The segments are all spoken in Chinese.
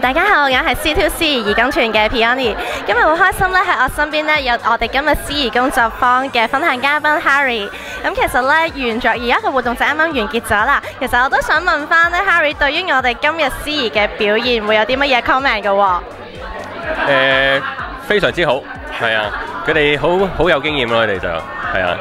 大家好，我係 C to C 義工團嘅 Peony。今日好開心咧，喺我身邊咧有我哋今日司儀工作坊嘅分享嘉賓 Harry。咁其實咧，沿著而家個活動就啱啱完結咗啦。其實我都想問翻咧，Harry 對於我哋今日司儀嘅表現會有啲乜嘢 comment 嘅喎？誒，非常之好，係啊，佢哋好好有經驗咯，佢哋就係啊。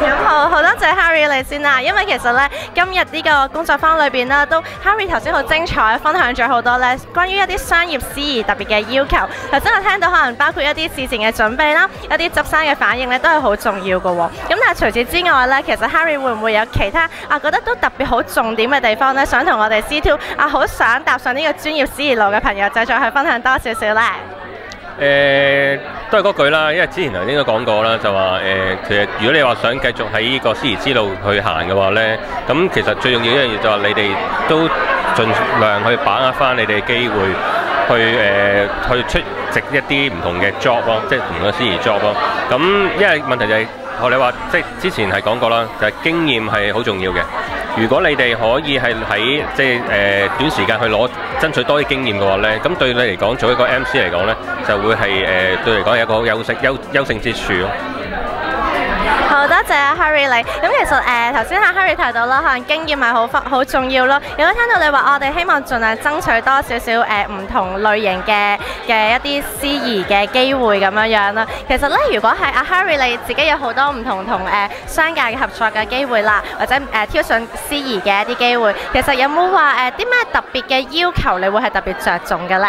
咁好好多謝 Harry 你先啦，因為其實咧今日呢個工作坊裏邊啦，都 Harry 頭先好精彩分享咗好多咧關於一啲商業司儀特別嘅要求。頭先我聽到可能包括一啲事前嘅準備啦，一啲執生嘅反應咧，都係好重要嘅喎。咁但係除此之外咧，其實 Harry 會唔會有其他啊覺得都特別好重點嘅地方咧，想同我哋 C Two 啊好想踏上呢個專業司儀路嘅朋友仔再去分享多少少咧？誒，都係嗰句啦，因為之前頭先都講過啦，就話誒，其實如果你話想繼續喺呢個司儀之路去行嘅話咧，咁其實最重要一樣嘢就係你哋都盡量去把握翻你哋嘅機會，去誒去出席一啲唔同嘅 job 咯，即係唔同嘅司儀 job 咯。咁因為問題就係學你話，即係之前係講過啦，就係經驗係好重要嘅。如果你哋可以係喺即係誒短時間去攞爭取多啲經驗嘅話咧，咁對你嚟講做一個 MC 嚟講咧，就會係誒對嚟講有一個優勝優優勝之處咯。好多謝啊 Harry 你。咁其實誒頭先阿 Harry 提到啦，可能經驗係好好重要咯。如果聽到你話我哋希望盡量爭取多少少誒唔同類型嘅嘅一啲司儀嘅機會咁樣樣啦。其實咧，如果係阿 Harry 你自己有好多唔同同誒商界嘅合作嘅機會啦，或者誒挑選司儀嘅一啲機會，其實有冇話誒啲咩特別嘅要求，你會係特別着重嘅咧？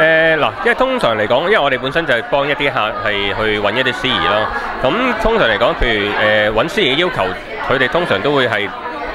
誒嗱，因為通常嚟講，因為我哋本身就係幫一啲客係去揾一啲司儀咯。咁通常嚟講，譬如誒揾司儀嘅要求，佢哋通常都會係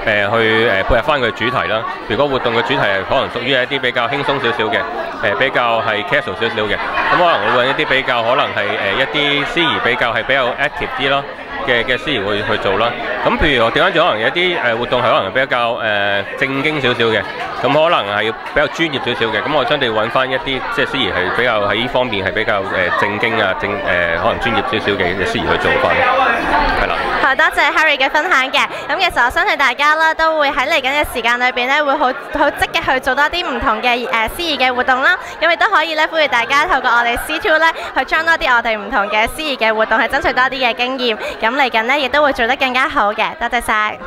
誒去誒配合翻佢主題啦。如果活動嘅主題係可能屬於一啲比較輕鬆少少嘅，誒比較係 casual 少少嘅，咁可能會揾一啲比較可能係誒一啲司儀比較係比較 active 啲咯嘅嘅司儀會去做啦。咁譬如我調翻轉，可能有啲誒活動係可能比較誒正經少少嘅。咁可能係比較專業少少嘅，咁我將你揾翻一啲即係司儀係比較喺呢方面係比較誒正經啊，正誒、可能專業少少嘅司儀去做翻，係啦。多謝 Harry 嘅分享嘅，咁其實我相信大家啦都會喺嚟緊嘅時間裏邊咧，會好好積極去做多啲唔同嘅誒司儀嘅活動啦，咁亦都可以咧呼籲大家透過我哋 C2 咧去將多啲我哋唔同嘅司儀嘅活動，去爭取多啲嘅經驗，咁嚟緊呢，亦都會做得更加好嘅，多謝晒。